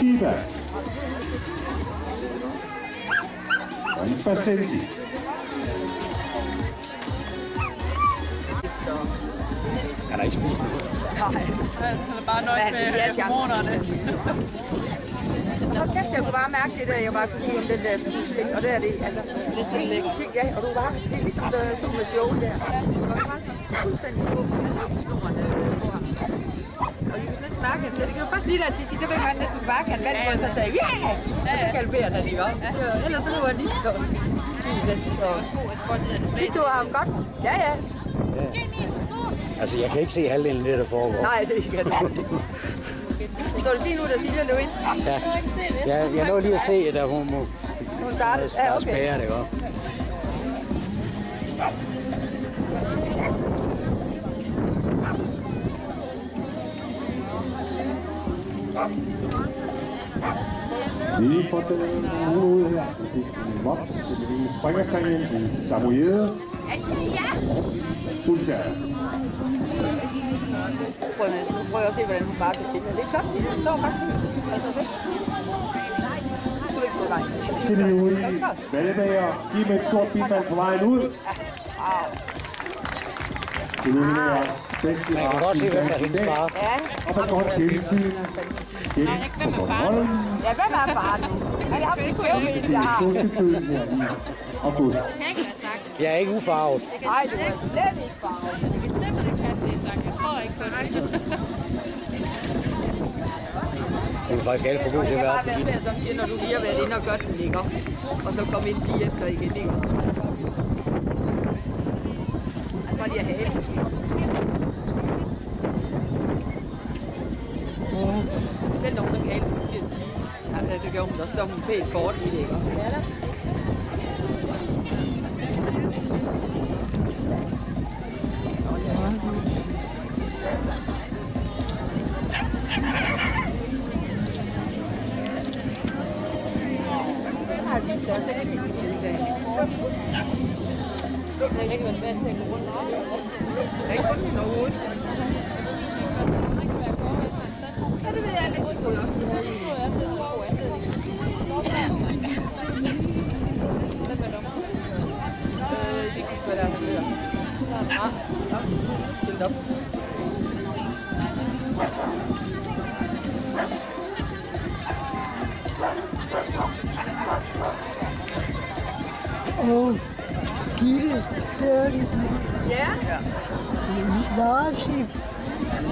Shiba. Rispasenti. Kan der ikke spise noget? Nej. Han er bare nødt med hormonerne. Hold kæft, jeg kunne bare mærke det der, jeg bare kunne om den der ting, og det er det, altså, det er en ting, ja, og du bare, det er ligesom der stod med show der. Du var bare fuldstændig på, snoren på ham. Og vi kunne slet ikke mærke, at det kan jo først lige der til at sige, det vil man næsten bare kan vand på, og så sagde, ja, og så galopperer han ikke op. Ellers så var han lige så fint, du ham godt. Ja, ja. Altså, jeg kan ikke se halvdelen af det, der foregår. Nej, det kan du ikke. Det fint ud, der siger, Løvin? Ja. Ja, jeg nåede lige at se, at der hun må Hun startede. Ja, okay. spære det godt. Vi fortsætter nu ud her. Det er en voks, det er en springerstængen, en samoyede. Fuldtær. Prøv, nu prøver jeg at se, hvordan hun bare kan sige det. Er flot. Det står faktisk. Altså, det. Er vi ude i Vallebager. Giv med et stort bifald på vejen ud. Det Man kan godt se, hvem der er hendes far. Ja, Og der går gensyn. Gen på Bornholm. ja hvem er faren nu? Ja, jeg har ikke skrevet med det, jeg har. August. Jeg er ikke ufarvet. Nej, det er slet ikke faren. Du er faktisk alt for god Det til at kan være bare være svært, som siger, når du lige har været inde og godt den ligger. Og så komme ind lige efter igen, ikke? Så lige at have det. Selv når hun er galt, så bliver sige. Altså, det gør hun da, så er hun pænt kort i det, ikke? Ja, da. Jeg kan ikke være vant til at gå rundt og Jeg er ikke rundt i overhovedet. Ja, det ved jeg ikke. Det tror jeg også. Øh, det jeg sgu da høre. Ja, ja. Stil op. Åh, Gitte, det er det. Ja. Larsen. Du var fra. Øh,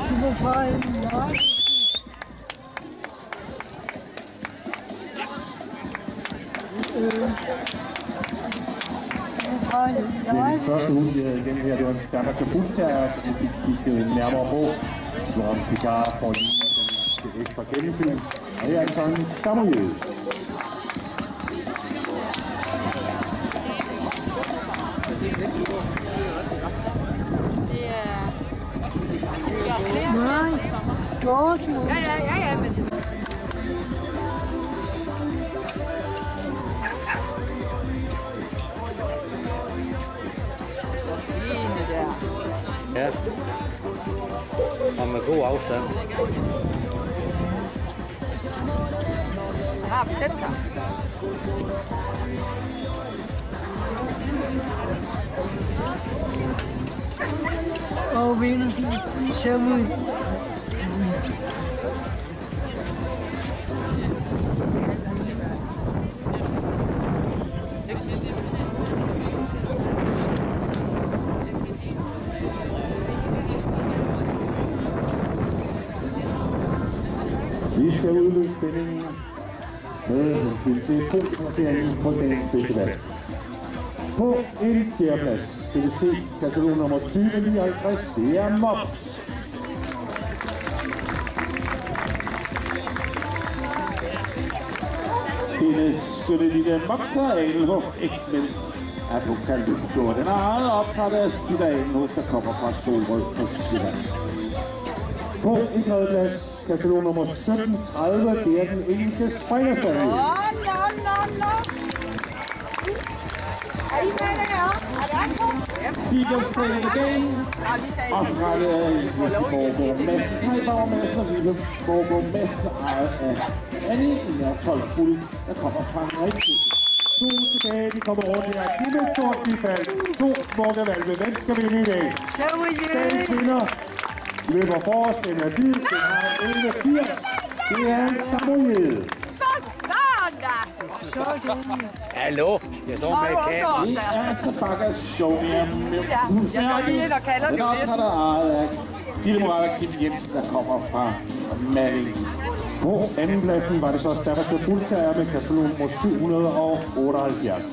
du var fra en Det er den Larsen. første uge, vi havde igennem her. Det var en Danmarks Fuldtær, så vi fik kigge nærmere på. Florent Cigar får lige den til ekstra gennemsyn. Og det er altså en Dortmund. Ja, ja, ja, ja, men... Så fine der. Ja. Og med god afstand. Han har bestemt. Og vinder ser ud. Vi skal udløse spændingen med hensyn til punktplaceringen på dagens festival. På en fjerdeplads skal vi se katalog nummer 2059, det er Mops. Hendes sønne lille Mopser Adelhof X-Men apokalypse. Den har eget optræt af Sida Adelhof, der kommer fra Solrød på Sjælland. På en tredjeplads, katalog nummer 1730, det er den engelske springerstanding. Åh, nå, nå, nå. Siegers taken again. Oprettet af Vibbeborg Madsen. Heiborg Madsen og Vibbeborg Madsen ejet af Annie. Er 12 fuld, der kommer fra en rigtig. To tilbage, de kommer rundt her. Med et stort bifald. To smukke valgte. Hvem skal vinde i dag? Dagens vinder løber forrest. Den er hvid. Den har 11-80. Det er Samuel. Hallo, jeg står med kagen. Det er Tabaka Sonia med jeg går lige ind og kalder Den det optager der ejet af Gitte Morata Kim Jensen, der kommer fra Malling. På andenpladsen var det så Stabat Bultager med katalog nummer 778.